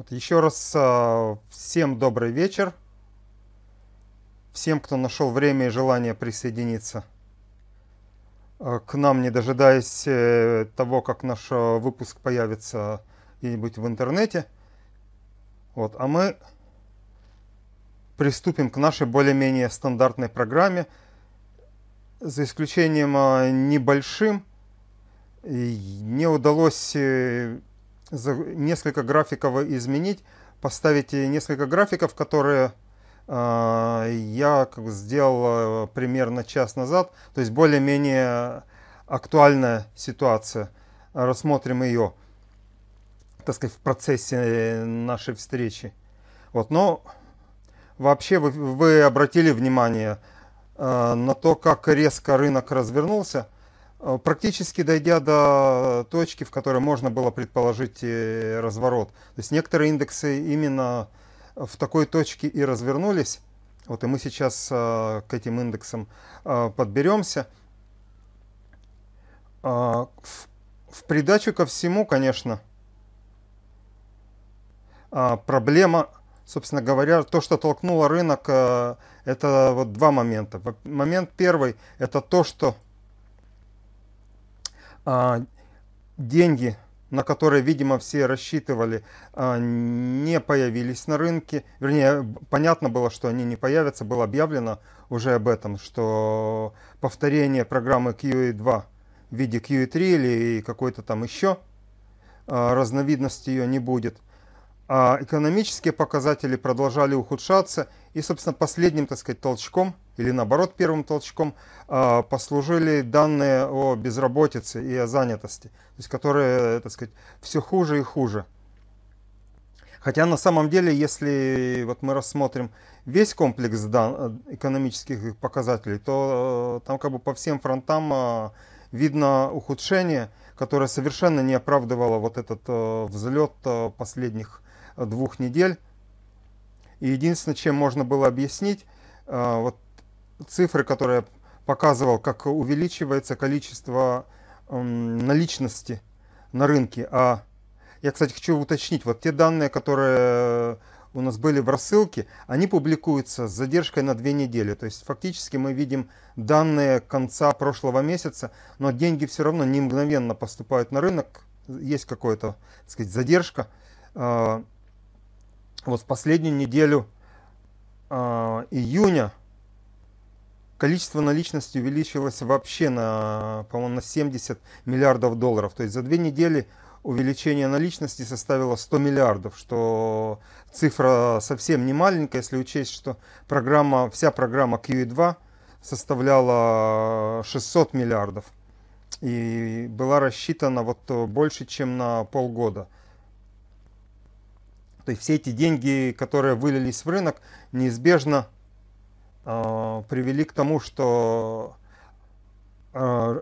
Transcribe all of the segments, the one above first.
Вот еще раз а, всем добрый вечер. Всем, кто нашел время и желание присоединиться а, к нам, не дожидаясь э, того, как наш а, выпуск появится где-нибудь в интернете. Вот, а мы приступим к нашей более-менее стандартной программе, за исключением небольшим. Не удалось э, несколько графиков изменить, поставить несколько графиков, которые э, я сделал э, примерно час назад, то есть более-менее актуальная ситуация. Рассмотрим ее, так сказать, в процессе нашей встречи. Вот, но вообще вы, вы обратили внимание э, на то, как резко рынок развернулся – практически дойдя до точки, в которой можно было предположить э, разворот. То есть некоторые индексы именно в такой точке и развернулись. Вот и мы сейчас э, к этим индексам подберемся. В придачу ко всему, конечно, проблема, собственно говоря, то, что толкнуло рынок, это вот два момента. Момент первый – это то, что деньги, на которые, видимо, все рассчитывали, а, не появились на рынке. Вернее, понятно было, что они не появятся, было объявлено уже об этом, что повторение программы QE2 в виде QE3 или какой-то там еще а, разновидности ее не будет. А экономические показатели продолжали ухудшаться, и, собственно, последним, так сказать, толчком – или наоборот первым толчком а, послужили данные о безработице и о занятости, то есть которые, так сказать, все хуже и хуже. Хотя на самом деле, если вот мы рассмотрим весь комплекс дан, экономических показателей, то там как бы по всем фронтам а, видно ухудшение, которое совершенно не оправдывало вот этот а, взлет последних двух недель. И единственное, чем можно было объяснить, вот цифры, которые показывал, как увеличивается количество наличности на рынке. А я, кстати, хочу уточнить, вот те данные, которые у нас были в рассылке, они публикуются с задержкой на две недели. То есть фактически мы видим данные конца прошлого месяца, но деньги все равно не мгновенно поступают на рынок. Есть какая-то, сказать, задержка. А, вот в последнюю неделю а, июня количество наличности увеличилось вообще на, по-моему, на 70 миллиардов долларов. То есть за две недели увеличение наличности составило 100 миллиардов, что цифра совсем не маленькая, если учесть, что программа, вся программа QE2 составляла 600 миллиардов и была рассчитана вот больше, чем на полгода. То есть все эти деньги, которые вылились в рынок, неизбежно Э, привели к тому, что э,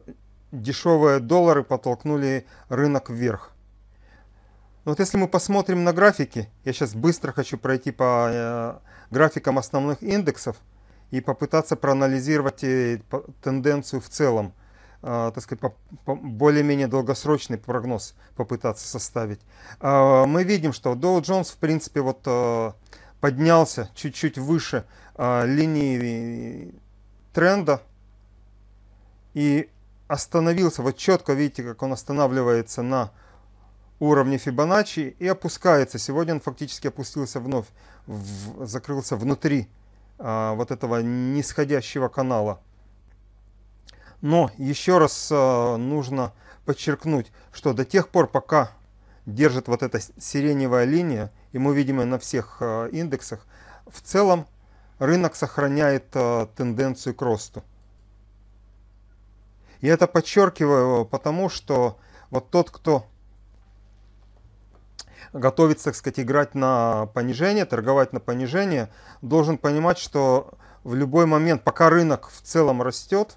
дешевые доллары подтолкнули рынок вверх. Вот если мы посмотрим на графики, я сейчас быстро хочу пройти по э, графикам основных индексов и попытаться проанализировать тенденцию в целом, так сказать, более-менее долгосрочный прогноз попытаться составить. Мы видим, что Dow Jones, в принципе, вот поднялся чуть-чуть выше а, линии тренда и остановился, вот четко видите, как он останавливается на уровне Фибоначчи и опускается. Сегодня он фактически опустился вновь, в, закрылся внутри а, вот этого нисходящего канала. Но еще раз а, нужно подчеркнуть, что до тех пор, пока держит вот эта сиреневая линия, и мы видим ее на всех а, индексах, в целом рынок сохраняет э, тенденцию к росту. И это подчеркиваю потому, что вот тот, кто готовится, так сказать, играть на понижение, торговать на понижение, должен понимать, что в любой момент, пока рынок в целом растет,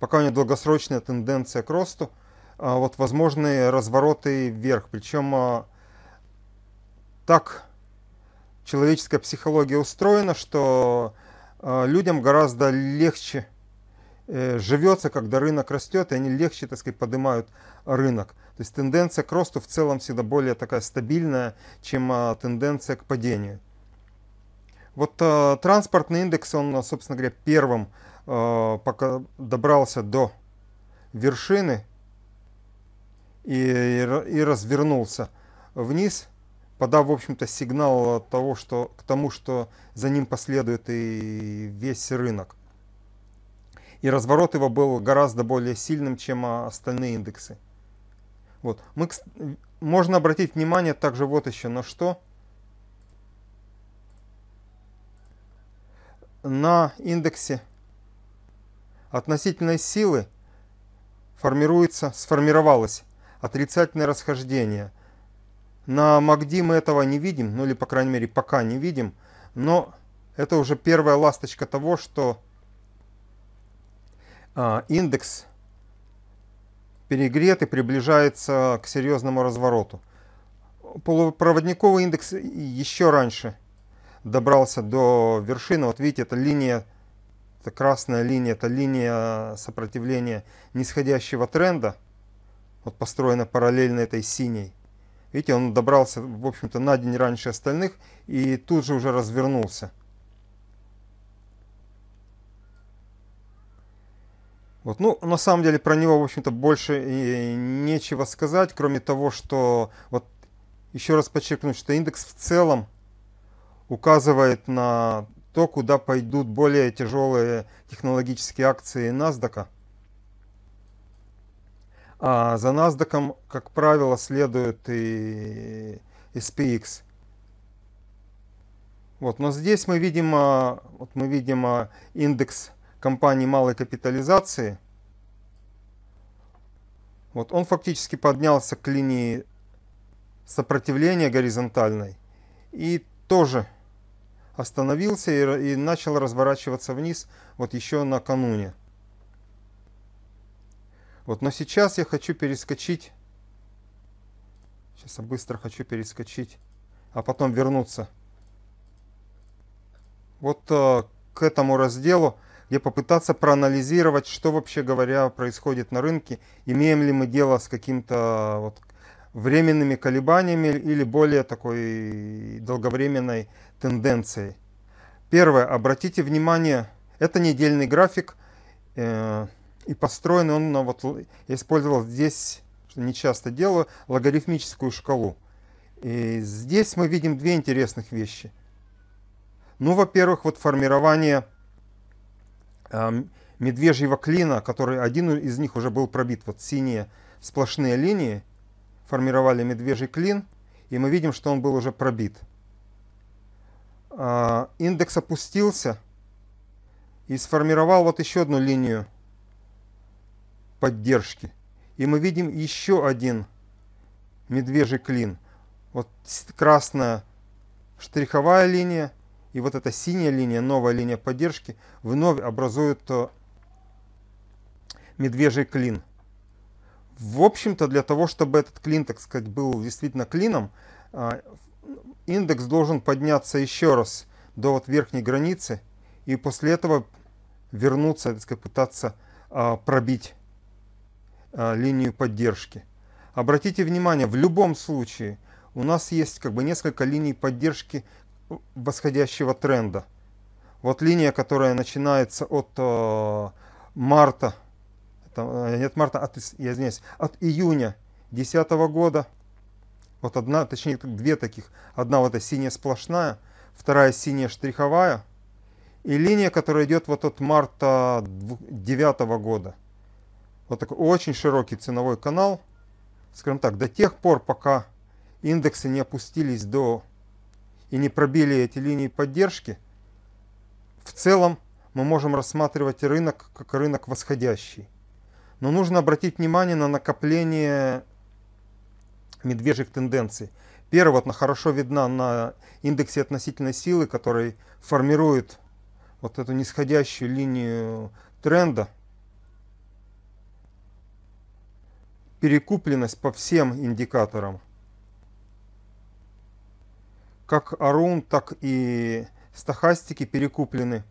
пока у него долгосрочная тенденция к росту, э, вот возможны развороты вверх. Причем э, так человеческая психология устроена, что э, людям гораздо легче э, живется, когда рынок растет, и они легче, так сказать, поднимают рынок. То есть тенденция к росту в целом всегда более такая стабильная, чем а, тенденция к падению. Вот а, транспортный индекс, он, собственно говоря, первым а, пока добрался до вершины и, и, развернулся вниз, подав, в общем-то, сигнал того, что, к тому, что за ним последует и весь рынок. И разворот его был гораздо более сильным, чем остальные индексы. Вот. Мы, можно обратить внимание также вот еще на что. На индексе относительной силы формируется, сформировалось отрицательное расхождение. На МАГДИ мы этого не видим, ну или по крайней мере пока не видим, но это уже первая ласточка того, что а, индекс перегрет и приближается к серьезному развороту. Полупроводниковый индекс еще раньше добрался до вершины. Вот видите, это линия, это красная линия, это линия сопротивления нисходящего тренда. Вот построена параллельно этой синей. Видите, он добрался, в общем-то, на день раньше остальных и тут же уже развернулся. Вот, ну, на самом деле про него, в общем-то, больше нечего сказать, кроме того, что, вот, еще раз подчеркнуть, что индекс в целом указывает на то, куда пойдут более тяжелые технологические акции NASDAQ. А за NASDAQ, как правило, следует и SPX. Вот, но здесь мы видим, а, вот мы видим а, индекс компаний малой капитализации, вот он фактически поднялся к линии сопротивления горизонтальной и тоже остановился и, и начал разворачиваться вниз вот еще накануне. Вот, но сейчас я хочу перескочить, сейчас я быстро хочу перескочить, а потом вернуться. Вот э, к этому разделу, где попытаться проанализировать, что вообще говоря происходит на рынке, имеем ли мы дело с каким-то вот временными колебаниями или более такой долговременной тенденцией. Первое, обратите внимание, это недельный график, э, и построен он на вот, я использовал здесь, что не часто делаю, логарифмическую шкалу. И здесь мы видим две интересных вещи. Ну, во-первых, вот формирование медвежьего клина, который один из них уже был пробит. Вот синие сплошные линии формировали медвежий клин, и мы видим, что он был уже пробит. А, индекс опустился и сформировал вот еще одну линию поддержки. И мы видим еще один медвежий клин. Вот красная штриховая линия и вот эта синяя линия, новая линия поддержки, вновь образуют э, медвежий клин. В общем-то, для того, чтобы этот клин, так сказать, был действительно клином, э, индекс должен подняться еще раз до вот верхней границы и после этого вернуться, так сказать, пытаться э, пробить линию поддержки. Обратите внимание, в любом случае у нас есть как бы несколько линий поддержки восходящего тренда. Вот линия, которая начинается от э, марта, это, э, нет марта, от, я извиняюсь, от июня 2010 года. Вот одна, точнее две таких. Одна вот эта синяя сплошная, вторая синяя штриховая. И линия, которая идет вот от марта 2009 года. Вот такой очень широкий ценовой канал. Скажем так, до тех пор, пока индексы не опустились до и не пробили эти линии поддержки, в целом мы можем рассматривать рынок как рынок восходящий. Но нужно обратить внимание на накопление медвежьих тенденций. Первая вот, хорошо видна на индексе относительной силы, который формирует вот эту нисходящую линию тренда. Перекупленность по всем индикаторам – как Арун, так и стахастики перекуплены.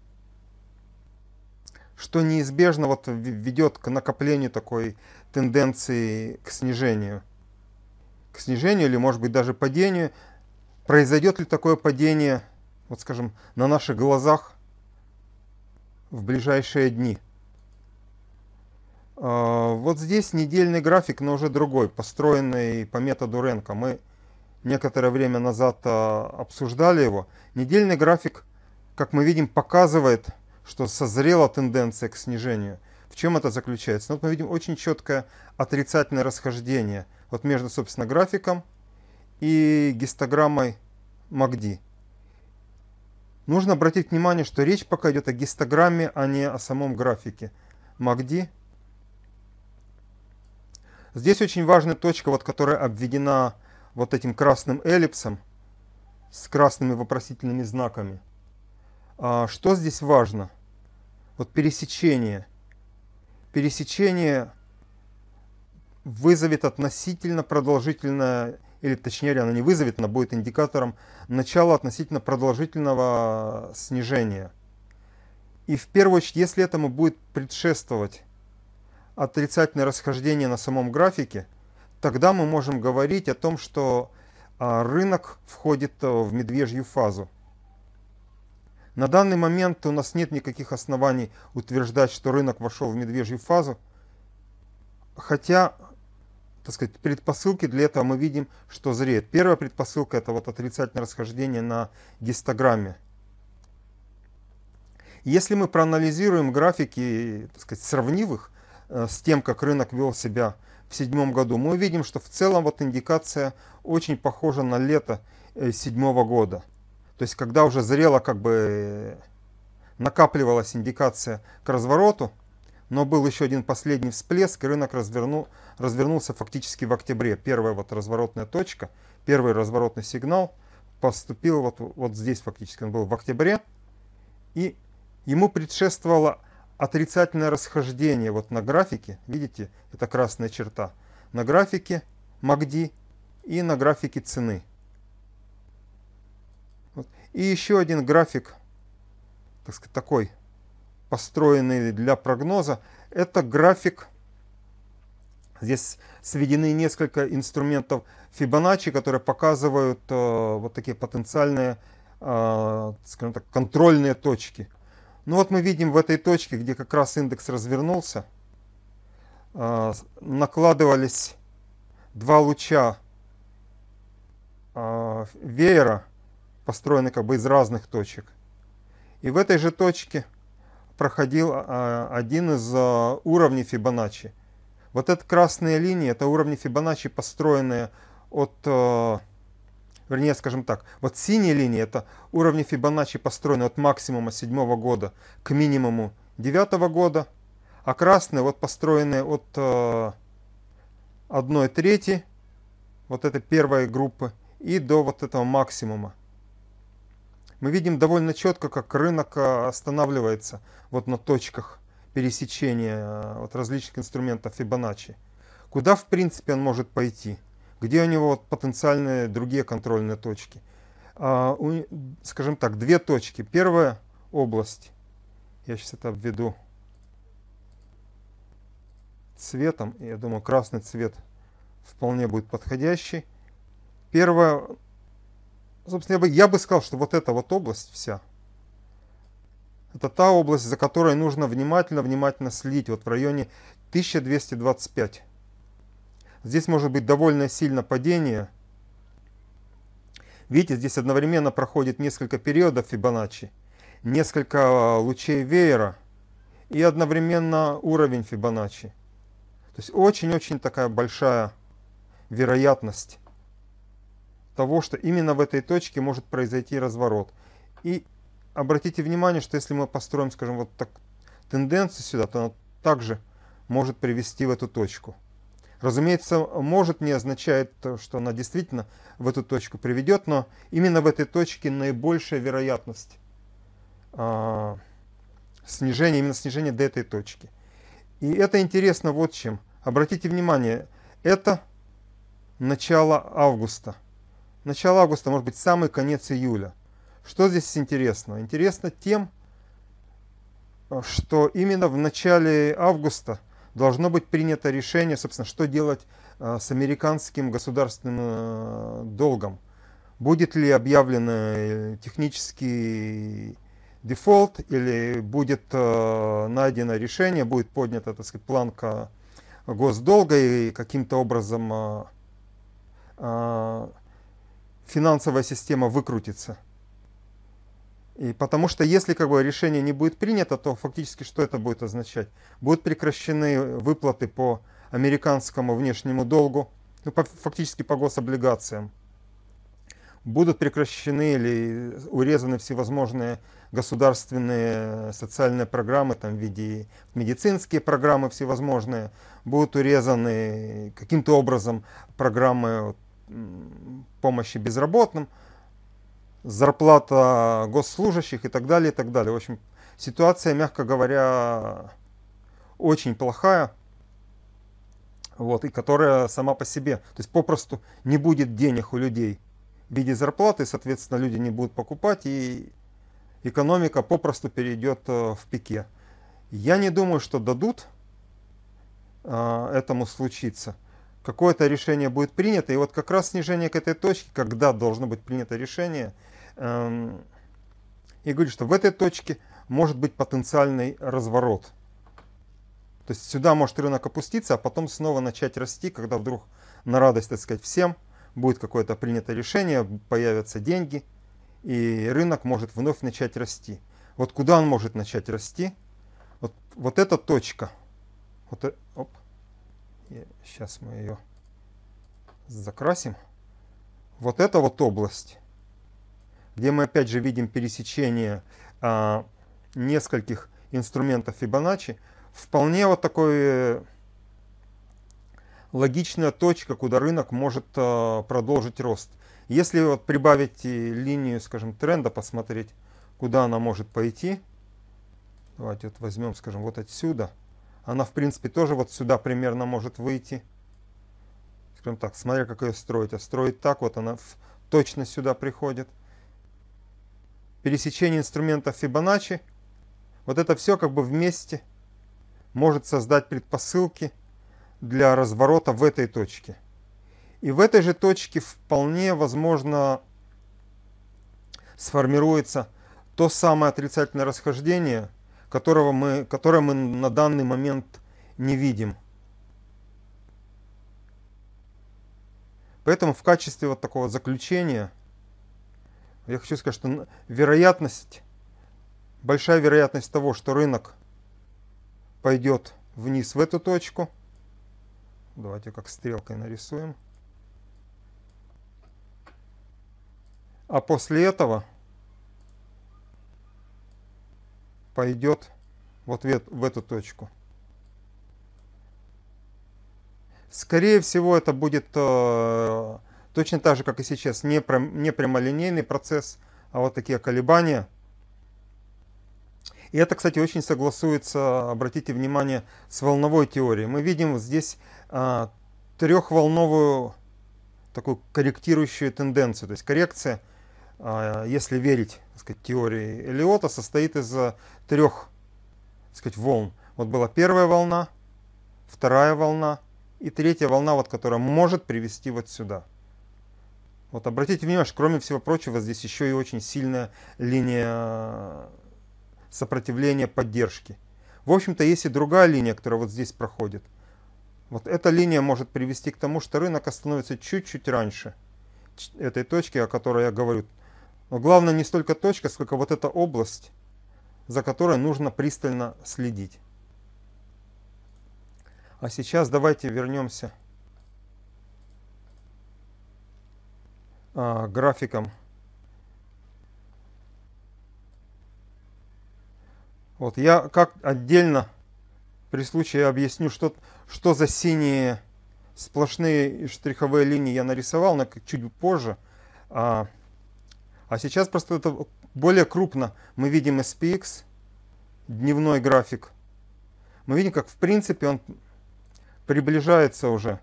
что неизбежно вот ведет к накоплению такой тенденции к снижению. К снижению или, может быть, даже падению. Произойдет ли такое падение, вот скажем, на наших глазах в ближайшие дни? А, вот здесь недельный график, но уже другой, построенный по методу Ренка. Мы некоторое время назад а, обсуждали его. Недельный график, как мы видим, показывает, что созрела тенденция к снижению. В чем это заключается? Ну, вот мы видим очень четкое отрицательное расхождение вот между, собственно, графиком и гистограммой МАГДИ. Нужно обратить внимание, что речь пока идет о гистограмме, а не о самом графике. МАГДИ Здесь очень важная точка, вот, которая обведена вот этим красным эллипсом с красными вопросительными знаками. А, что здесь важно? Вот пересечение. Пересечение вызовет относительно продолжительное, или точнее, оно не вызовет, оно будет индикатором начала относительно продолжительного снижения. И в первую очередь, если этому будет предшествовать отрицательное расхождение на самом графике, тогда мы можем говорить о том, что а, рынок входит э, в медвежью фазу. На данный момент у нас нет никаких оснований утверждать, что рынок вошел в медвежью фазу, хотя так сказать, предпосылки для этого мы видим, что зреет. Первая предпосылка это вот отрицательное расхождение на гистограмме. Если мы проанализируем графики, так сказать, сравнив их, с тем, как рынок вел себя в седьмом году, мы увидим, что в целом вот индикация очень похожа на лето э, седьмого года. То есть, когда уже зрела, как бы э, накапливалась индикация к развороту, но был еще один последний всплеск, и рынок развернул, развернулся фактически в октябре. Первая вот разворотная точка, первый разворотный сигнал поступил вот, вот здесь фактически, он был в октябре, и ему предшествовало отрицательное расхождение вот на графике, видите, это красная черта, на графике МАГДИ и на графике цены. Вот. И еще один график, так сказать, такой, построенный для прогноза, это график, здесь сведены несколько инструментов Fibonacci, которые показывают э, вот такие потенциальные, э, скажем так, контрольные точки – ну вот мы видим в этой точке, где как раз индекс развернулся, а, накладывались два луча а, веера, построенные как бы из разных точек. И в этой же точке проходил а, один из уровней Фибоначчи. Вот эта красная линия, это уровни Фибоначчи, построенные от вернее, скажем так, вот синяя линия это уровни Фибоначчи построены от максимума седьмого года к минимуму девятого года, а красные вот построены от э, 1 трети вот этой первой группы и до вот этого максимума. Мы видим довольно четко, как рынок э, останавливается вот на точках пересечения э, вот различных инструментов Фибоначчи. Куда, в принципе, он может пойти? Где у него вот потенциальные другие контрольные точки. А, скажем так, две точки. Первая область, я сейчас это обведу цветом, я думаю, красный цвет вполне будет подходящий. Первая, собственно, я бы, я бы сказал, что вот эта вот область вся, это та область, за которой нужно внимательно-внимательно следить, вот в районе 1225. Здесь может быть довольно сильно падение. Видите, здесь одновременно проходит несколько периодов Фибоначчи, несколько а, лучей веера и одновременно уровень Фибоначчи. То есть очень-очень такая большая вероятность того, что именно в этой точке может произойти разворот. И обратите внимание, что если мы построим, скажем, вот так тенденцию сюда, то она также может привести в эту точку. Разумеется, может не означает, что она действительно в эту точку приведет, но именно в этой точке наибольшая вероятность а, снижения, именно снижения до этой точки. И это интересно вот чем. Обратите внимание, это начало августа. Начало августа, может быть, самый конец июля. Что здесь интересного? Интересно тем, что именно в начале августа должно быть принято решение, собственно, что делать с американским государственным долгом. Будет ли объявлен технический дефолт или будет найдено решение, будет поднята, так сказать, планка госдолга и каким-то образом финансовая система выкрутится. И потому что если как бы, решение не будет принято, то фактически что это будет означать? Будут прекращены выплаты по американскому внешнему долгу, ну, по, фактически по гособлигациям. Будут прекращены или урезаны всевозможные государственные социальные программы, там, в виде медицинские программы всевозможные, будут урезаны каким-то образом программы помощи безработным, зарплата госслужащих и так далее, и так далее. В общем, ситуация, мягко говоря, очень плохая, вот, и которая сама по себе, то есть попросту не будет денег у людей в виде зарплаты, соответственно, люди не будут покупать, и экономика попросту перейдет э, в пике. Я не думаю, что дадут э, этому случиться какое-то решение будет принято. И вот как раз снижение к этой точке, когда должно быть принято решение, и говорит, что в этой точке может быть потенциальный разворот. То есть сюда может рынок опуститься, а потом снова начать расти, когда вдруг на радость, так сказать, всем будет какое-то принято решение, появятся деньги, и рынок может вновь начать расти. Вот куда он может начать расти? Вот, вот эта точка. Вот, э, оп, сейчас мы ее закрасим. Вот эта вот область, где мы опять же видим пересечение а, нескольких инструментов Фибоначчи, вполне вот такой э, логичная точка, куда рынок может а, продолжить рост. Если вот прибавить линию, скажем, тренда, посмотреть, куда она может пойти, давайте вот возьмем, скажем, вот отсюда – она, в принципе, тоже вот сюда примерно может выйти. Скажем так, смотря как ее строить. А строить так, вот она точно сюда приходит. Пересечение инструментов Фибоначчи. Вот это все как бы вместе может создать предпосылки для разворота в этой точке. И в этой же точке вполне возможно сформируется то самое отрицательное расхождение – которого мы, которое мы на данный момент не видим. Поэтому в качестве вот такого заключения я хочу сказать, что вероятность, большая вероятность того, что рынок пойдет вниз в эту точку. Давайте как стрелкой нарисуем. А после этого пойдет вот в, эту точку. Скорее всего, это будет э, точно так же, как и сейчас, не, прям, не прямолинейный процесс, а вот такие колебания. И это, кстати, очень согласуется, обратите внимание, с волновой теорией. Мы видим здесь э, трехволновую такую корректирующую тенденцию. То есть коррекция, э, если верить сказать, теории Элиота состоит из э, трех сказать, волн. Вот была первая волна, вторая волна и третья волна, вот, которая может привести вот сюда. Вот обратите внимание, что кроме всего прочего, здесь еще и очень сильная линия э, сопротивления, поддержки. В общем-то, есть и другая линия, которая вот здесь проходит. Вот эта линия может привести к тому, что рынок остановится чуть-чуть раньше этой точки, о которой я говорю, но главное не столько точка, сколько вот эта область, за которой нужно пристально следить. А сейчас давайте вернемся графиком. Вот я как отдельно при случае объясню, что, что за синие сплошные штриховые линии я нарисовал, но чуть позже. А, а сейчас просто это более крупно. Мы видим SPX, дневной график. Мы видим, как в принципе он приближается уже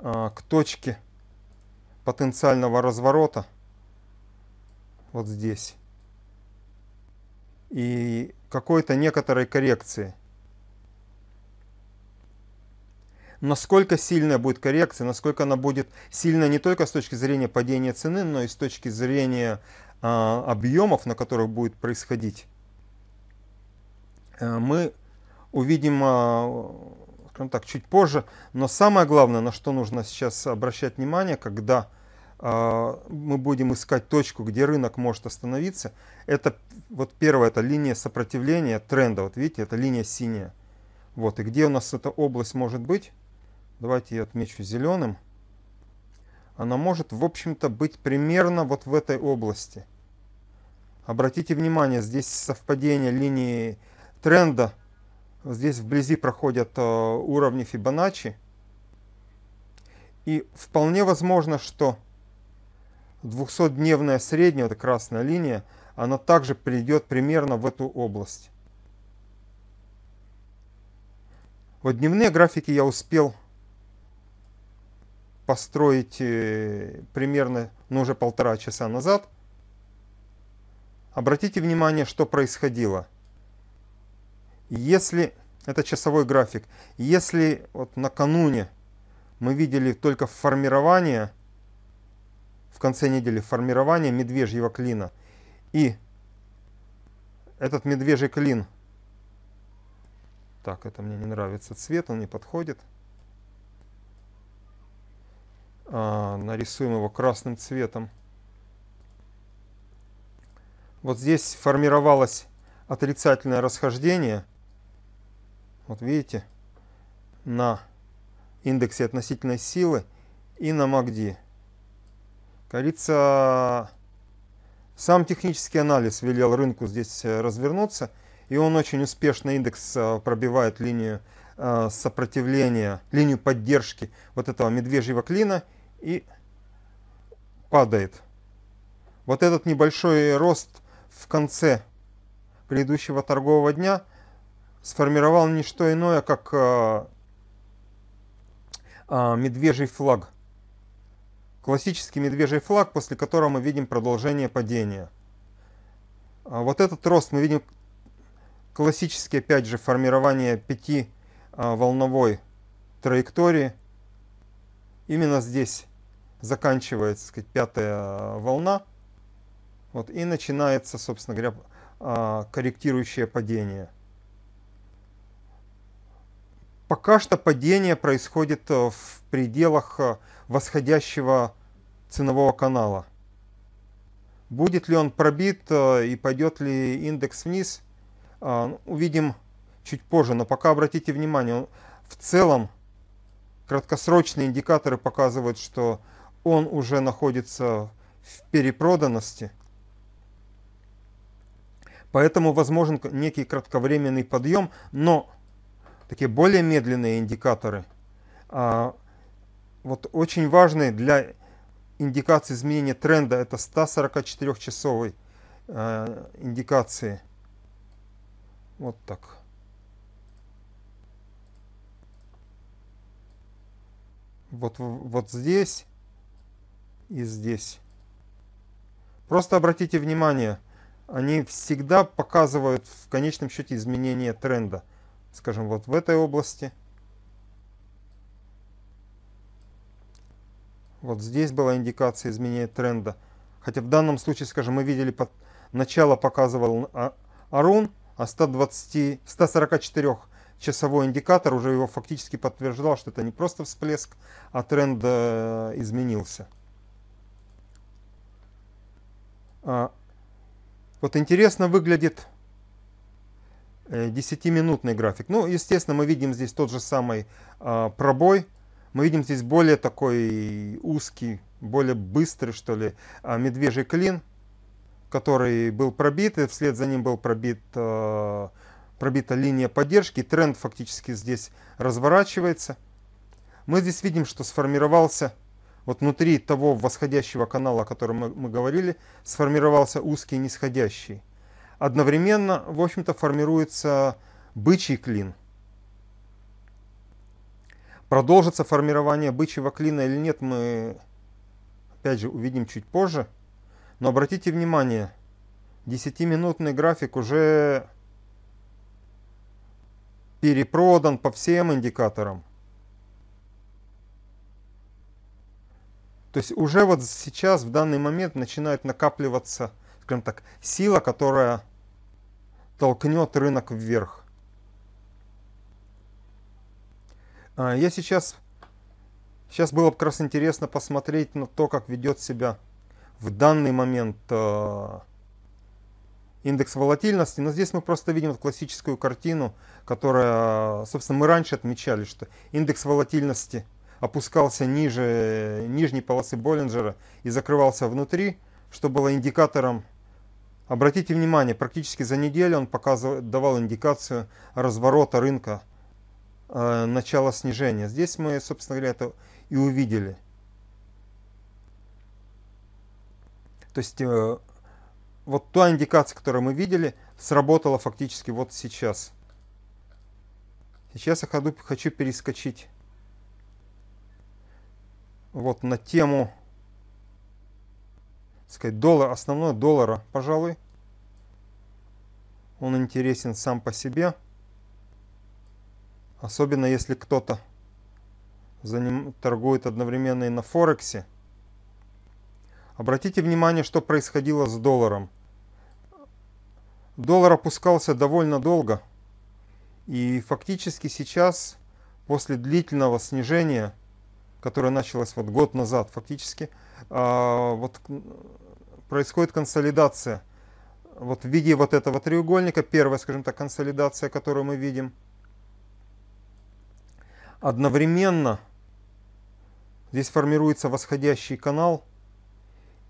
а, к точке потенциального разворота. Вот здесь. и какой-то некоторой коррекции. Насколько сильная будет коррекция, насколько она будет сильная не только с точки зрения падения цены, но и с точки зрения а, объемов, на которых будет происходить, а, мы увидим а, скажем так, чуть позже. Но самое главное, на что нужно сейчас обращать внимание, когда э, мы будем искать точку, где рынок может остановиться, это вот первое, это линия сопротивления тренда. Вот видите, это линия синяя. Вот, и где у нас эта область может быть? Давайте я отмечу зеленым. Она может, в общем-то, быть примерно вот в этой области. Обратите внимание, здесь совпадение линии тренда Здесь вблизи проходят э, уровни Фибоначчи. И вполне возможно, что 200-дневная средняя, это красная линия, она также придет примерно в эту область. Вот дневные графики я успел построить э, примерно, ну, уже полтора часа назад. Обратите внимание, что происходило – если, это часовой график, если вот накануне мы видели только формирование, в конце недели формирование медвежьего клина, и этот медвежий клин, так, это мне не нравится цвет, он не подходит, а, нарисуем его красным цветом. Вот здесь формировалось отрицательное расхождение – вот видите, на индексе относительной силы и на МАГДИ. Говорится, сам технический анализ велел рынку здесь э, развернуться, и он очень успешно индекс э, пробивает линию э, сопротивления, линию поддержки вот этого медвежьего клина и падает. Вот этот небольшой рост в конце предыдущего торгового дня – сформировал не что иное, как медвежий флаг. Классический медвежий флаг, после которого мы видим продолжение падения. А вот этот рост мы видим классический, опять же, формирование пяти а, волновой траектории. Именно здесь заканчивается, сказать, пятая волна. Вот, и начинается, собственно говоря, а, корректирующее падение. Пока что падение происходит в пределах восходящего ценового канала. Будет ли он пробит э, и пойдет ли индекс вниз, увидим чуть позже. Но пока обратите внимание, в целом краткосрочные индикаторы показывают, что он уже находится в перепроданности. Поэтому возможен некий кратковременный подъем, но такие более медленные индикаторы. Вот очень важные для индикации изменения тренда это 144-часовой а, индикации. Вот так. Вот, вот здесь и здесь. Просто обратите внимание, они всегда показывают в конечном счете изменение тренда скажем, вот в этой области. Вот здесь была индикация изменения тренда. Хотя в данном случае, скажем, мы видели, под начало показывал а, Арун, а 120, 144 часовой индикатор уже его фактически подтверждал, что это не просто всплеск, а тренд э, изменился. А, вот интересно выглядит 10-минутный э, график. Ну, естественно, мы видим здесь тот же самый а, пробой. Мы видим здесь более такой узкий, более быстрый, что ли, а, медвежий клин, который был пробит, и вслед за ним был пробит, а, пробита линия поддержки. Тренд фактически здесь разворачивается. Мы здесь видим, что сформировался вот внутри того восходящего канала, о котором мы, мы говорили, сформировался узкий нисходящий одновременно, в общем-то, формируется бычий клин. Продолжится формирование бычьего клина или нет, мы опять же увидим чуть позже. Но обратите внимание, 10-минутный график уже перепродан по всем индикаторам. То есть уже вот сейчас, в данный момент, начинает накапливаться, скажем так, сила, которая толкнет рынок вверх. А, я сейчас, сейчас было бы как раз интересно посмотреть на то, как ведет себя в данный момент а, индекс волатильности, но здесь мы просто видим классическую картину, которая, собственно, мы раньше отмечали, что индекс волатильности опускался ниже нижней полосы Боллинджера и закрывался внутри, что было индикатором. Обратите внимание, практически за неделю он показывал, давал индикацию разворота рынка э, начала снижения. Здесь мы, собственно говоря, это и увидели. То есть э, вот та индикация, которую мы видели, сработала фактически вот сейчас. Сейчас я ходу, хочу перескочить вот на тему сказать, доллар, основной доллара, пожалуй. Он интересен сам по себе. Особенно если кто-то за ним торгует одновременно и на Форексе. Обратите внимание, что происходило с долларом. Доллар опускался довольно долго. И фактически сейчас, после длительного снижения, которое началось вот год назад фактически, а, вот происходит консолидация. Вот в виде вот этого треугольника, первая, скажем так, консолидация, которую мы видим. Одновременно здесь формируется восходящий канал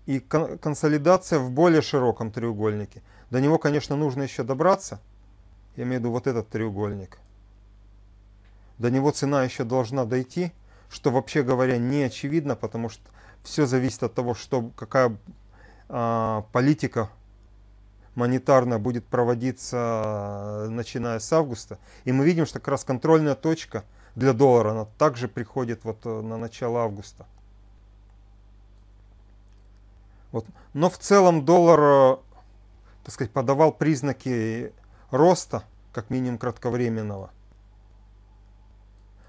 и консолидация в более широком треугольнике. До него, конечно, нужно еще добраться. Я имею в виду вот этот треугольник. До него цена еще должна дойти, что вообще говоря не очевидно, потому что все зависит от того, что, какая а, политика монетарная будет проводиться начиная с августа. И мы видим, что как раз контрольная точка для доллара, она также приходит вот э, на начало августа. Вот. Но в целом доллар, э, так сказать, подавал признаки роста, как минимум кратковременного.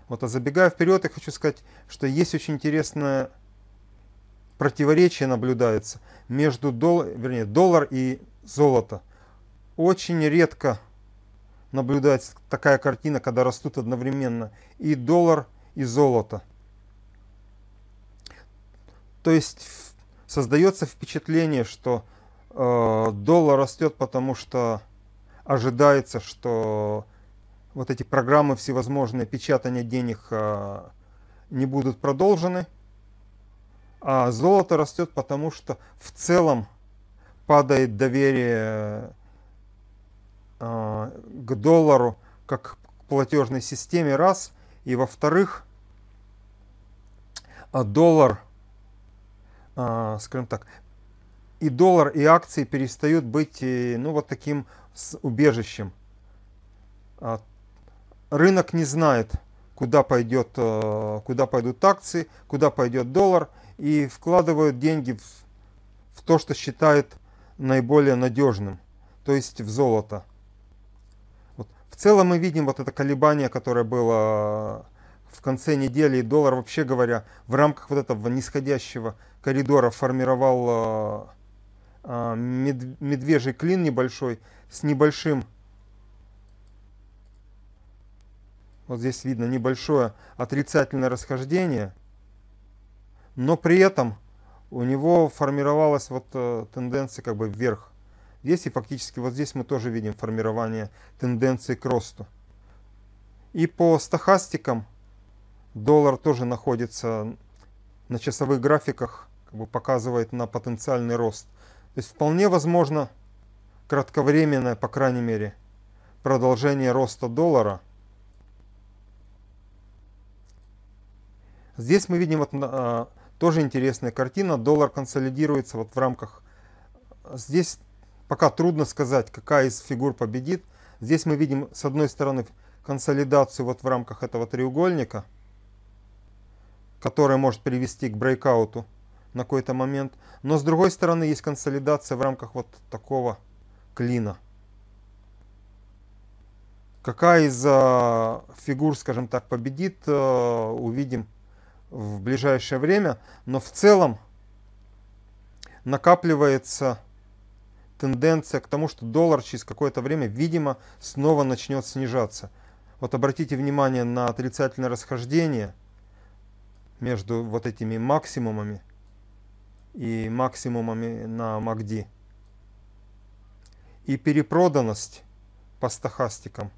Вот, а забегая вперед, я хочу сказать, что есть очень интересное противоречие наблюдается между дол, вернее, доллар и золото. Очень редко наблюдается такая картина, когда растут одновременно и доллар, и золото. То есть создается впечатление, что э, доллар растет, потому что ожидается, что вот эти программы всевозможные печатания денег э, не будут продолжены. А золото растет, потому что в целом падает доверие к доллару как к платежной системе, раз. И во-вторых, а доллар, э, скажем так, и доллар, и акции перестают быть, ну, вот таким убежищем рынок не знает, куда, пойдет, э, куда пойдут акции, куда пойдет доллар, и вкладывают деньги в, в то, что считает наиболее надежным, то есть в золото. Целом мы видим вот это колебание, которое было в конце недели, и доллар, вообще говоря, в рамках вот этого нисходящего коридора формировал э, э, медвежий клин небольшой с небольшим Вот здесь видно небольшое отрицательное расхождение, но при этом у него формировалась вот э, тенденция как бы вверх. Здесь и фактически вот здесь мы тоже видим формирование тенденции к росту. И по стахастикам доллар тоже находится на часовых графиках, как бы показывает на потенциальный рост. То есть вполне возможно кратковременное, по крайней мере, продолжение роста доллара – Здесь мы видим вот, а, тоже интересная картина. Доллар консолидируется вот в рамках... Здесь пока трудно сказать, какая из фигур победит. Здесь мы видим с одной стороны консолидацию вот в рамках этого треугольника, которая может привести к брейкауту на какой-то момент. Но с другой стороны есть консолидация в рамках вот такого клина. Какая из э, фигур, скажем так, победит, э, увидим в ближайшее время. Но в целом накапливается тенденция к тому, что доллар через какое-то время, видимо, снова начнет снижаться. Вот обратите внимание на отрицательное расхождение между вот этими максимумами и максимумами на MACD. И перепроданность по стахастикам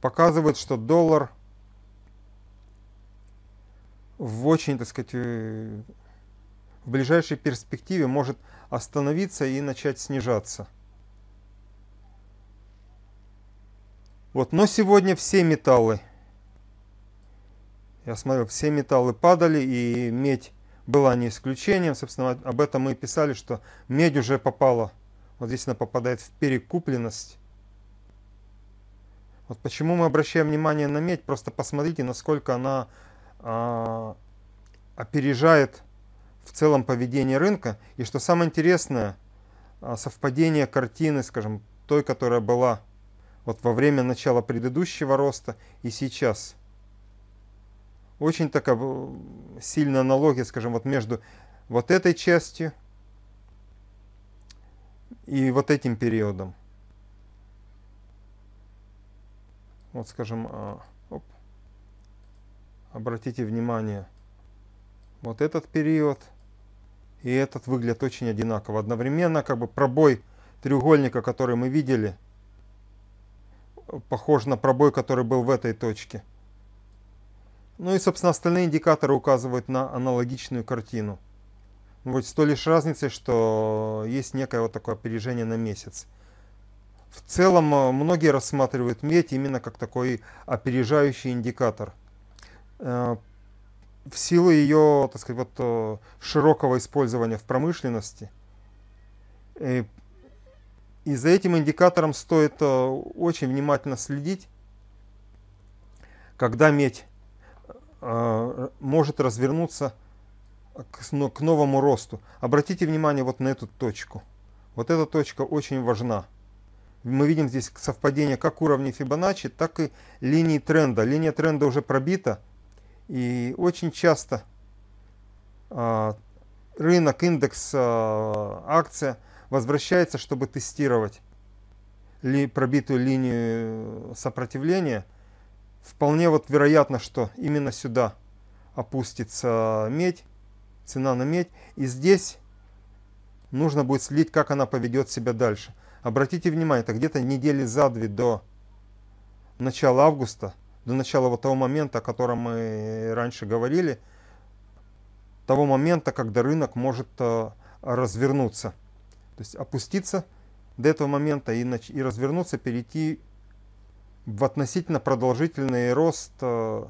показывает, что доллар в очень, так сказать, э, в ближайшей перспективе может остановиться и начать снижаться. Вот, но сегодня все металлы, я смотрю, все металлы падали, и медь была не исключением. Собственно, об этом мы и писали, что медь уже попала, вот здесь она попадает в перекупленность. Вот почему мы обращаем внимание на медь, просто посмотрите, насколько она а, опережает в целом поведение рынка. И что самое интересное, а, совпадение картины, скажем, той, которая была вот во время начала предыдущего роста и сейчас. Очень такая э, сильная аналогия, скажем, вот между вот этой частью и вот этим периодом. Вот, скажем, а, оп, обратите внимание, вот этот период и этот выглядят очень одинаково. Одновременно как бы пробой треугольника, который мы видели – похож на пробой, который был в этой точке. Ну и, собственно, остальные индикаторы указывают на аналогичную картину. Вот с той лишь разницей, что есть некое вот такое опережение на месяц. В целом, э, многие рассматривают медь именно как такой опережающий индикатор. В силу ее, так сказать, вот, э, широкого использования в промышленности, и за этим индикатором стоит э, очень внимательно следить, когда медь э, может развернуться к новому росту. Обратите внимание вот на эту точку. Вот эта точка очень важна. Мы видим здесь совпадение как уровней Фибоначчи, так и линии тренда. Линия тренда уже пробита. И очень часто э, рынок, индекс, акция – возвращается, чтобы тестировать ли, пробитую линию сопротивления, вполне вот вероятно, что именно сюда опустится медь, цена на медь. И здесь нужно будет следить, как она поведет себя дальше. Обратите внимание, это где-то недели за две до начала августа, до начала вот того момента, о котором мы раньше говорили, того момента, когда рынок может э, развернуться. То есть опуститься до этого момента и, и развернуться, перейти в относительно продолжительный рост, э,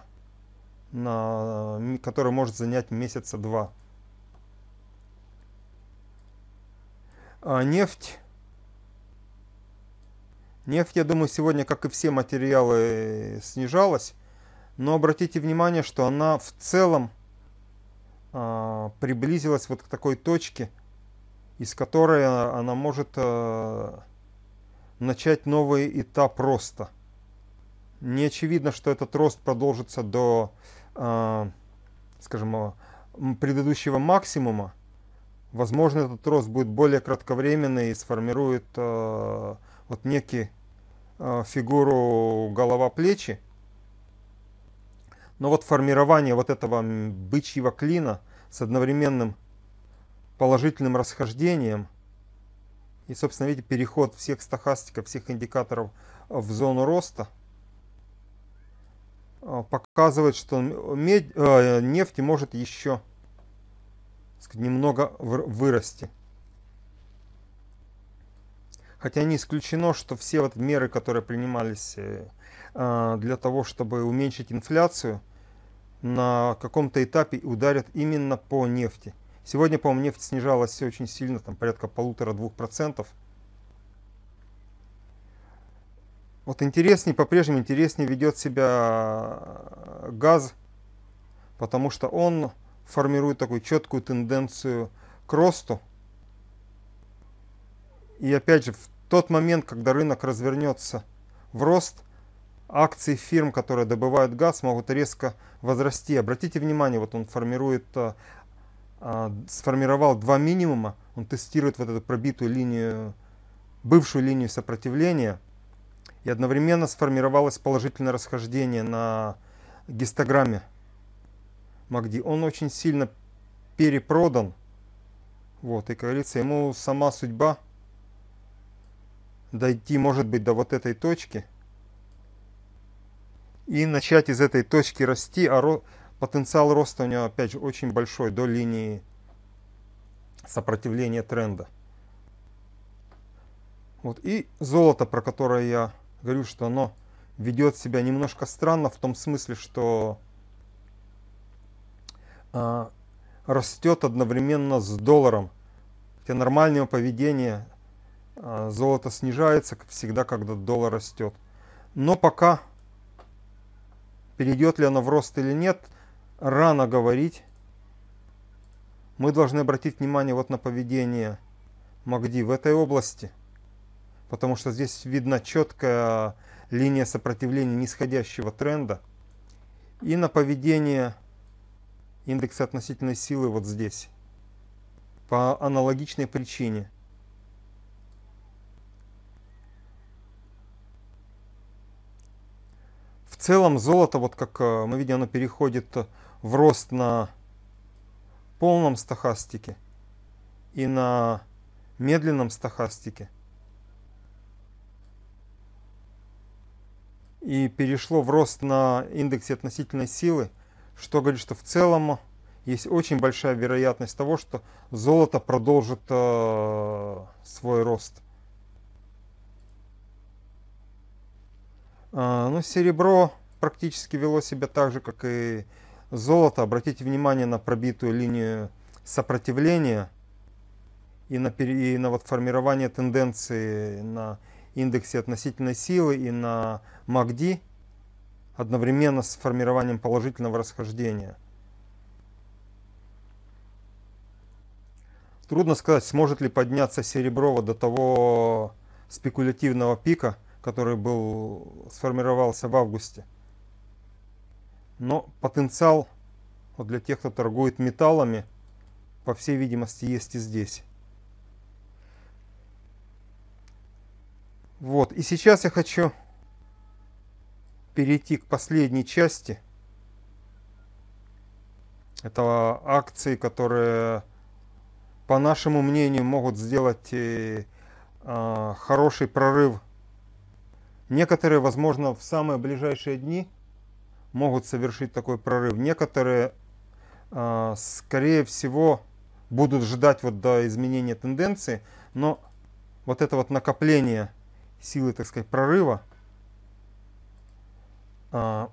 на, который может занять месяца два. А нефть. Нефть, я думаю, сегодня, как и все материалы, снижалась. Но обратите внимание, что она в целом а, приблизилась вот к такой точке, из которой она может э, начать новый этап роста. Не очевидно, что этот рост продолжится до, э, скажем, предыдущего максимума. Возможно, этот рост будет более кратковременный и сформирует э, вот некий фигуру голова-плечи. Но вот формирование вот этого бычьего клина с одновременным положительным расхождением. И, собственно, видите, переход всех стахастиков, всех индикаторов в зону роста а, показывает, что медь, э, нефть может еще сказать, немного вырасти. Хотя не исключено, что все вот меры, которые принимались э, а, для того, чтобы уменьшить инфляцию, на каком-то этапе ударят именно по нефти. Сегодня, по-моему, нефть снижалась очень сильно, там порядка полутора-двух процентов. Вот интереснее, по-прежнему интереснее ведет себя э, газ, потому что он формирует такую четкую тенденцию к росту. И опять же, в тот момент, когда рынок развернется в рост, акции фирм, которые добывают газ, могут резко возрасти. Обратите внимание, вот он формирует, а, а, сформировал два минимума, он тестирует вот эту пробитую линию, бывшую линию сопротивления, и одновременно сформировалось положительное расхождение на гистограмме Магди. Он очень сильно перепродан. Вот, и, как говорится, ему сама судьба дойти, может быть, до вот этой точки и начать из этой точки расти, а ро потенциал роста у него, опять же, очень большой, до линии сопротивления тренда. Вот. И золото, про которое я говорю, что оно ведет себя немножко странно в том смысле, что а, растет одновременно с долларом. Хотя нормальное поведение а, золото снижается всегда, когда доллар растет. Но пока перейдет ли оно в рост или нет, рано говорить. Мы должны обратить внимание вот на поведение Магди в этой области, потому что здесь видна четкая линия сопротивления нисходящего тренда и на поведение индекса относительной силы вот здесь по аналогичной причине – В целом золото, вот как э, мы видим, оно переходит в рост на полном стахастике и на медленном стахастике. И перешло в рост на индексе относительной силы, что говорит, что в целом есть очень большая вероятность того, что золото продолжит э, свой рост. Ну, серебро практически вело себя так же, как и золото. Обратите внимание на пробитую линию сопротивления и на, и на вот формирование тенденции на индексе относительной силы и на МАКДИ одновременно с формированием положительного расхождения. Трудно сказать, сможет ли подняться серебро до того спекулятивного пика – который был, сформировался в августе. Но потенциал вот для тех, кто торгует металлами, по всей видимости, есть и здесь. Вот, и сейчас я хочу перейти к последней части. Это акции, которые, по нашему мнению, могут сделать э, а, хороший прорыв Некоторые, возможно, в самые ближайшие дни могут совершить такой прорыв. Некоторые, а, скорее всего, будут ждать вот до изменения тенденции, но вот это вот накопление силы, так сказать, прорыва а,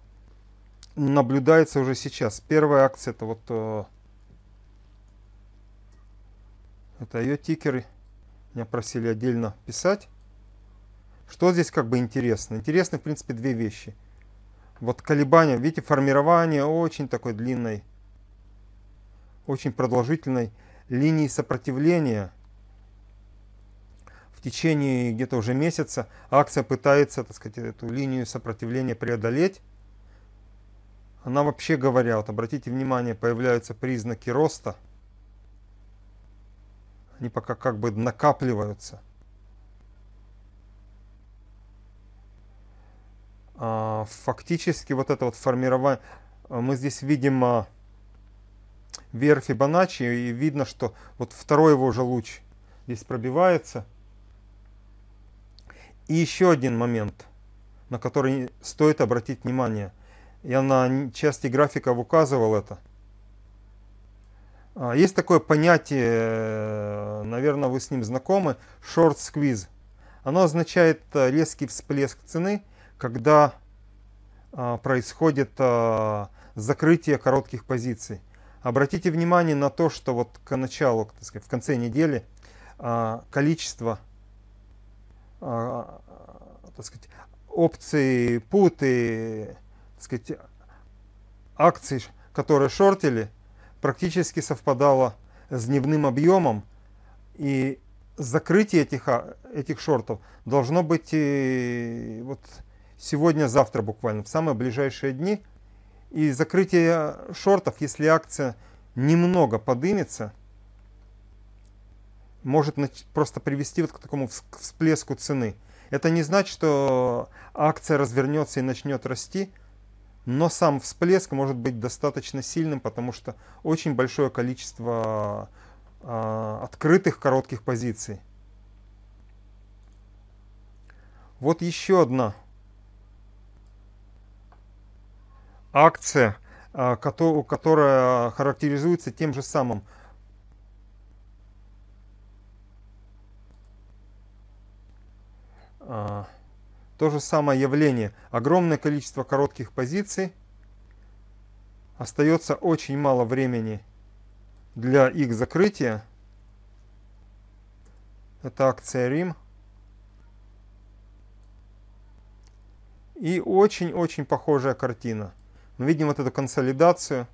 наблюдается уже сейчас. Первая акция это вот э, это ее тикеры. Меня просили отдельно писать. Что здесь как бы интересно? Интересны, в принципе, две вещи. Вот колебания, видите, формирование очень такой длинной, очень продолжительной линии сопротивления. В течение где-то уже месяца акция пытается, так сказать, эту линию сопротивления преодолеть. Она вообще говоря, вот обратите внимание, появляются признаки роста. Они пока как бы накапливаются. Фактически вот это вот формирование, а, мы здесь видим а, вверх Фибоначчи, и видно, что вот второй его уже луч здесь пробивается. И еще один момент, на который стоит обратить внимание. Я на части графиков указывал это. Есть такое понятие, наверное, вы с ним знакомы, short squeeze. Оно означает резкий всплеск цены – когда а, происходит а, закрытие коротких позиций. Обратите внимание на то, что вот к началу, так сказать, в конце недели а, количество так сказать, опций, путы, так сказать, акций, которые шортили, практически совпадало с дневным объемом. И закрытие этих, этих шортов должно быть и, вот сегодня-завтра буквально, в самые ближайшие дни. И закрытие шортов, если акция немного подымется, может просто привести вот к такому всплеску цены. Это не значит, что акция развернется и начнет расти, но сам всплеск может быть достаточно сильным, потому что очень большое количество э, открытых коротких позиций. Вот еще одна акция, э, которая характеризуется тем же самым А, то же самое явление. Огромное количество коротких позиций. Остается очень мало времени для их закрытия. Это акция Рим. И очень-очень похожая картина. Мы видим вот эту консолидацию.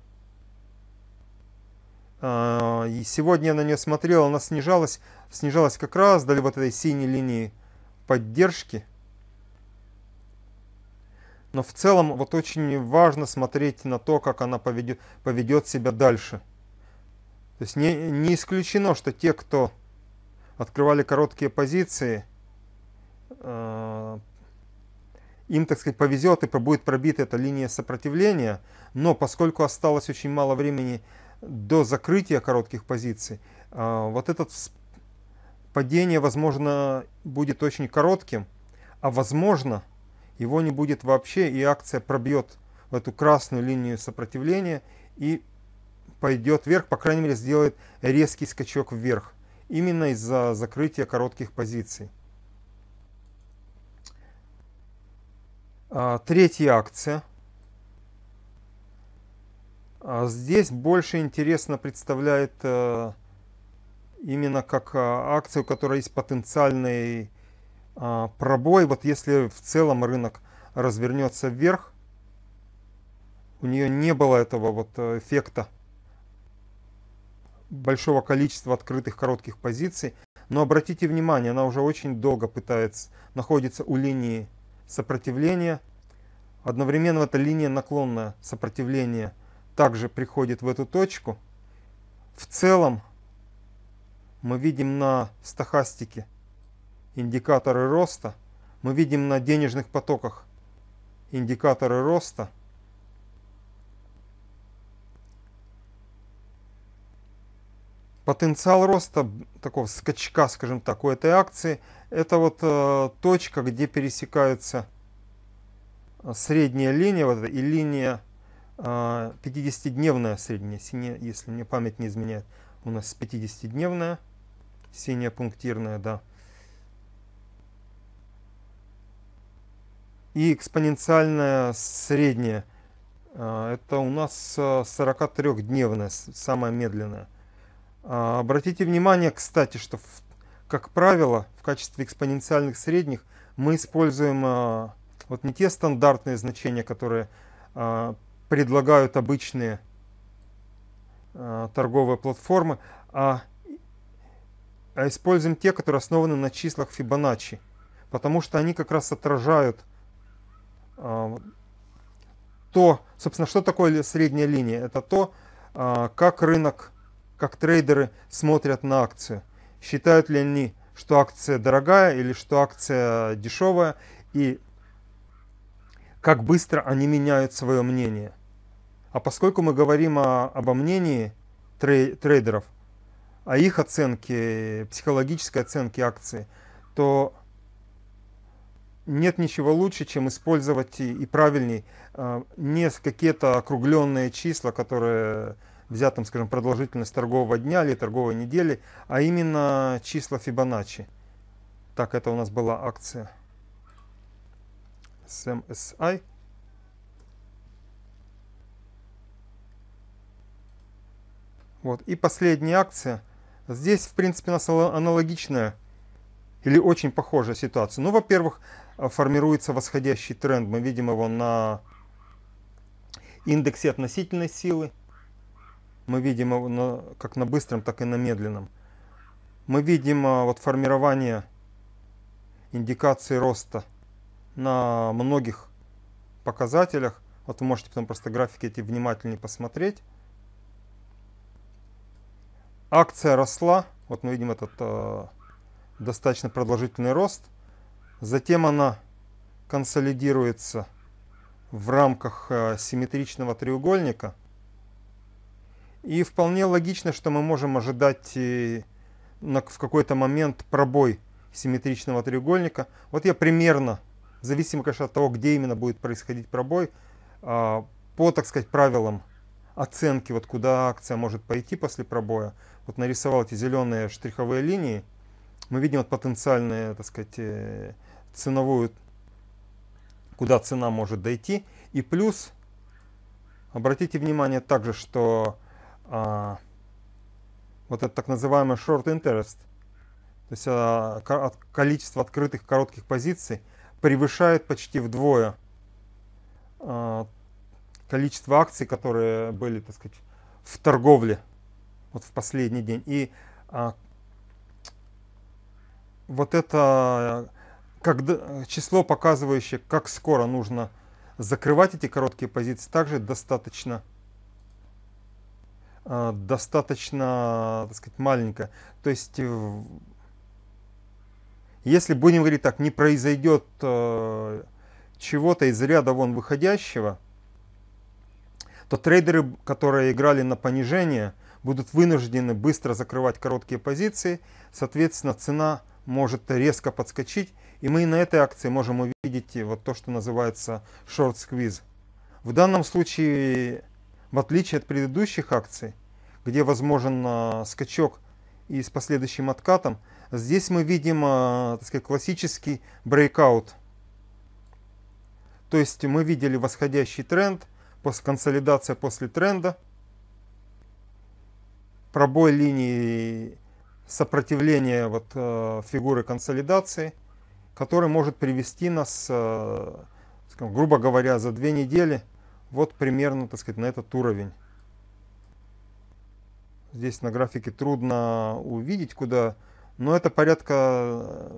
А, и сегодня я на нее смотрел, она снижалась, снижалась как раз до вот этой синей линии поддержки. Но в целом вот очень важно смотреть на то, как она поведет, поведет себя дальше. То есть не, не исключено, что те, кто открывали короткие позиции, э, им, так сказать, повезет и будет пробита эта линия сопротивления. Но поскольку осталось очень мало времени до закрытия коротких позиций, э, вот этот падение, возможно, будет очень коротким, а возможно, его не будет вообще, и акция пробьет в эту красную линию сопротивления и пойдет вверх, по крайней мере, сделает резкий скачок вверх, именно из-за закрытия коротких позиций. Третья акция. А, здесь больше интересно представляет э, именно как а, акцию, у которой есть потенциальный а, пробой. Вот если в целом рынок развернется вверх, у нее не было этого вот э, эффекта большого количества открытых коротких позиций. Но обратите внимание, она уже очень долго пытается, находится у линии сопротивления. Одновременно эта линия наклонная сопротивления также приходит в эту точку. В целом мы видим на стахастике индикаторы роста, мы видим на денежных потоках индикаторы роста. Потенциал роста такого скачка, скажем так, у этой акции, это вот э, точка, где пересекаются средняя линия вот, и линия э, 50-дневная средняя, если мне память не изменяет. У нас 50-дневная синяя пунктирная, да. И экспоненциальная средняя, а, это у нас 43-дневная, самая медленная. А, обратите внимание, кстати, что, как правило, в качестве экспоненциальных средних мы используем а, вот не те стандартные значения, которые предлагают обычные торговые платформы, а а используем те, которые основаны на числах Фибоначчи, потому что они как раз отражают э, то, собственно, что такое средняя линия. Это то, э, как рынок, как трейдеры смотрят на акцию. Считают ли они, что акция дорогая или что акция дешевая, и как быстро они меняют свое мнение. А поскольку мы говорим о, обо мнении трей, трейдеров, о их оценке, психологической оценке акции, то нет ничего лучше, чем использовать и, и правильней э, не какие-то округленные числа, которые взят, там, скажем, продолжительность торгового дня или торговой недели, а именно числа Фибоначчи. Так, это у нас была акция SMSI. Вот. И последняя акция – Здесь, в принципе, у нас аналогичная или очень похожая ситуация. Ну, во-первых, формируется восходящий тренд. Мы видим его на индексе относительной силы. Мы видим его на, как на быстром, так и на медленном. мы видим а, вот формирование индикации роста на многих показателях. Вот вы можете потом просто графики эти внимательнее посмотреть. Акция росла, вот мы видим этот э, достаточно продолжительный рост. Затем она консолидируется в рамках э, симметричного треугольника. И вполне логично, что мы можем ожидать э, в какой-то момент пробой симметричного треугольника. Вот я примерно, зависимо, конечно, от того, где именно будет происходить пробой, э, по, так сказать, правилам оценки, вот куда акция может пойти после пробоя, вот нарисовал эти зеленые штриховые линии. Мы видим вот потенциальную, так сказать, э, ценовую куда цена может дойти. И плюс, обратите внимание также, что а, вот это так называемый short interest, то есть а, количество открытых коротких позиций превышает почти вдвое а, количество акций, которые были, так сказать, в торговле вот в последний день. И а, вот это когда, число, показывающее, как скоро нужно закрывать эти короткие позиции, также достаточно достаточно, так сказать, маленькое. То есть, если будем говорить так, не произойдет э, чего-то из ряда вон выходящего, то трейдеры, которые играли на понижение, будут вынуждены быстро закрывать короткие позиции. Соответственно, цена может резко подскочить, и мы на этой акции можем увидеть вот то, что называется short squeeze. В данном случае, в отличие от предыдущих акций, где возможен а, скачок и с последующим откатом, здесь мы видим а, так сказать, классический breakout. То есть мы видели восходящий тренд, консолидация после тренда, пробой линии сопротивления вот, э, фигуры консолидации, который может привести нас, грубо говоря, за две недели вот примерно так сказать, на этот уровень. Здесь на графике трудно увидеть, куда, но это порядка,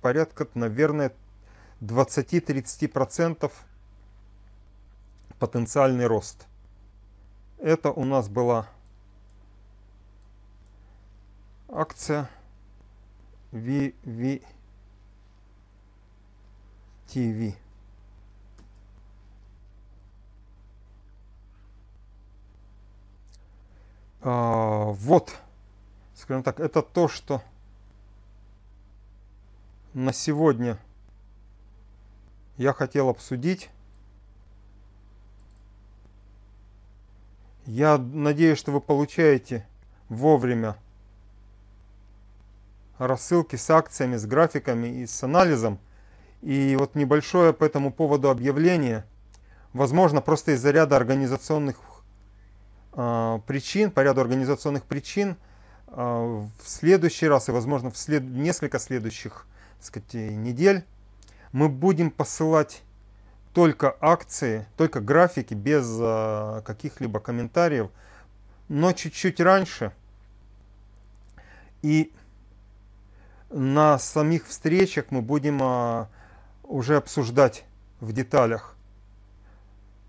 порядка наверное, 20-30% потенциальный рост. Это у нас была акция VVTV. А, вот, скажем так, это то, что на сегодня я хотел обсудить. Я надеюсь, что вы получаете вовремя рассылки с акциями, с графиками и с анализом. И вот небольшое по этому поводу объявление. Возможно, просто из-за ряда организационных причин, по ряду организационных причин, э, в следующий раз и, возможно, в след... несколько следующих так сказать, недель мы будем посылать только акции, только графики без э, каких-либо комментариев, но чуть-чуть раньше. И на самих встречах мы будем уже обсуждать в деталях.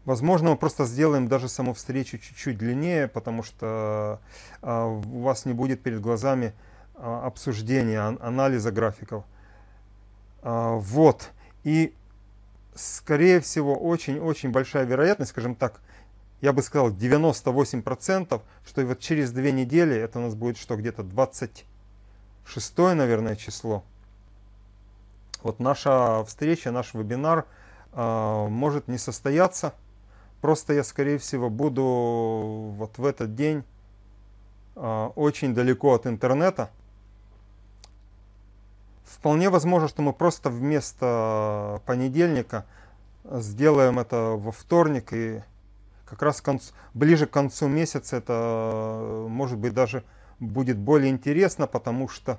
Возможно, мы просто сделаем даже саму встречу чуть-чуть длиннее, потому что а, у вас не будет перед глазами а, обсуждения, анализа графиков. А, вот. И, скорее всего, очень-очень большая вероятность, скажем так, я бы сказал 98%, что вот через две недели, это у нас будет что, где-то 20 шестое, наверное, число. Вот наша встреча, наш вебинар э, может не состояться. Просто я, скорее всего, буду вот в этот день э, очень далеко от интернета. Вполне возможно, что мы просто вместо понедельника сделаем это во вторник и как раз к концу, ближе к концу месяца это может быть даже будет более интересно, потому что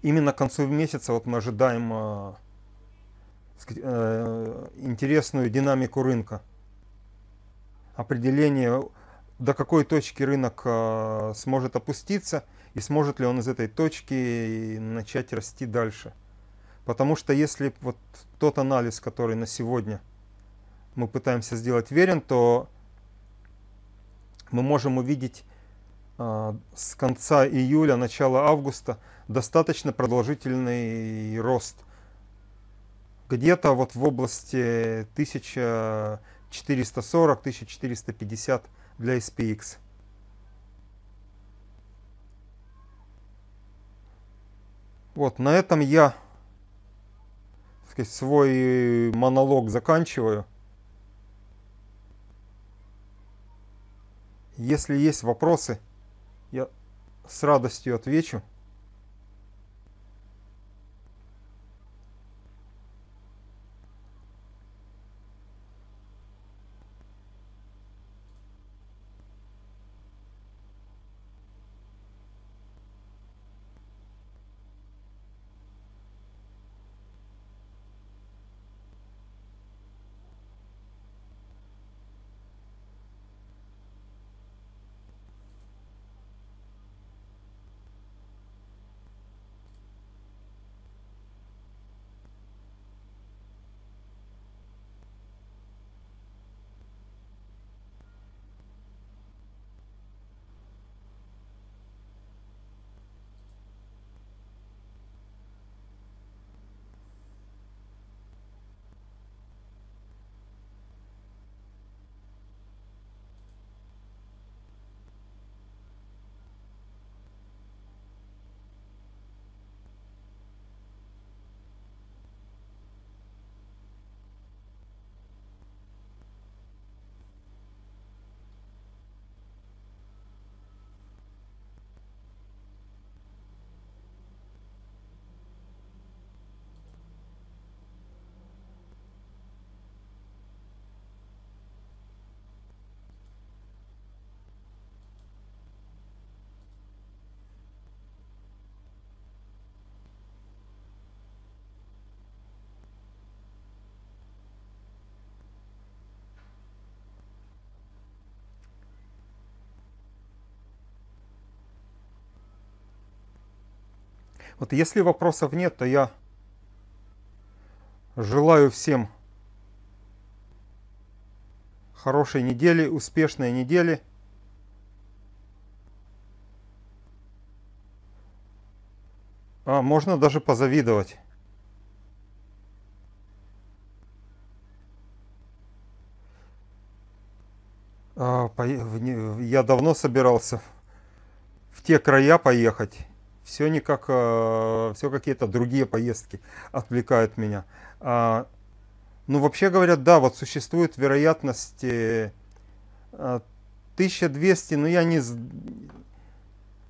именно к концу месяца вот мы ожидаем э, э, интересную динамику рынка. Определение до какой точки рынок э, сможет опуститься и сможет ли он из этой точки начать расти дальше. Потому что если вот тот анализ, который на сегодня мы пытаемся сделать верен, то мы можем увидеть э, с конца июля, начала августа достаточно продолжительный рост. Где-то вот в области 1440-1450 для SPX. Вот, на этом я сказать, свой монолог заканчиваю. Если есть вопросы, я с радостью отвечу. Вот если вопросов нет, то я желаю всем хорошей недели, успешной недели. А можно даже позавидовать. А, я давно собирался в те края поехать все никак, э, все какие-то другие поездки отвлекают меня. А, ну, вообще говоря, да, вот существует вероятность 1200, но я не...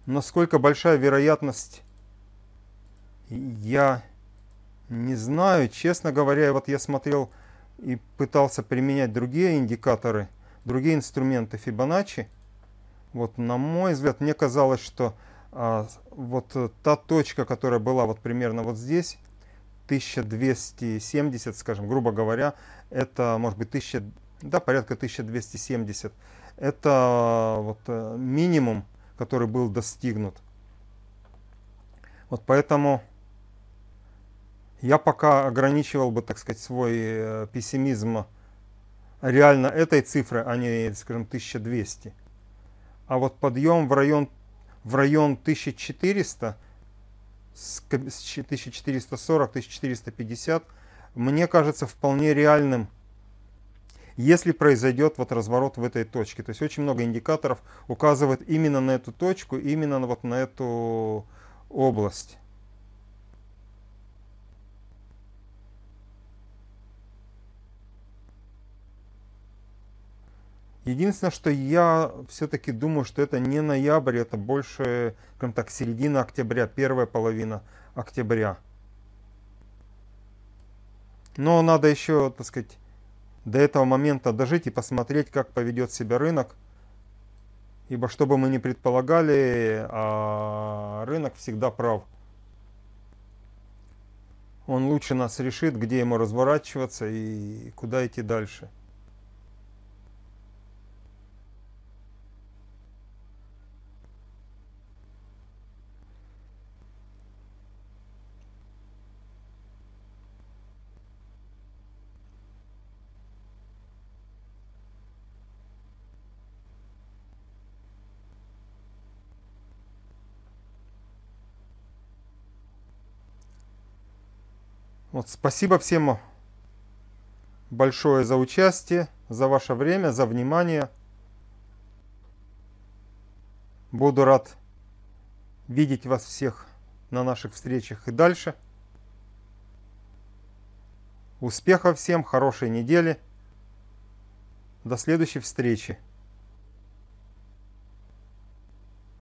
Насколько большая вероятность, я не знаю. Честно говоря, вот я смотрел и пытался применять другие индикаторы, другие инструменты Fibonacci. Вот, на мой взгляд, мне казалось, что а, вот э, та точка, которая была вот примерно вот здесь, 1270, скажем, грубо говоря, это может быть 1000, да, порядка 1270. Это вот э, минимум, который был достигнут. Вот поэтому я пока ограничивал бы, так сказать, свой э, пессимизм реально этой цифры, а не, скажем, 1200. А вот подъем в район в район 1400, 1440-1450, мне кажется вполне реальным, если произойдет вот разворот в этой точке. То есть очень много индикаторов указывает именно на эту точку, именно вот на эту область. Единственное, что я все-таки думаю, что это не ноябрь, это больше, скажем так, середина октября, первая половина октября. Но надо еще, так сказать, до этого момента дожить и посмотреть, как поведет себя рынок. Ибо что бы мы ни предполагали, а рынок всегда прав. Он лучше нас решит, где ему разворачиваться и куда идти дальше. Вот, спасибо всем большое за участие, за ваше время, за внимание. Буду рад видеть вас всех на наших встречах и дальше. Успехов всем, хорошей недели. До следующей встречи.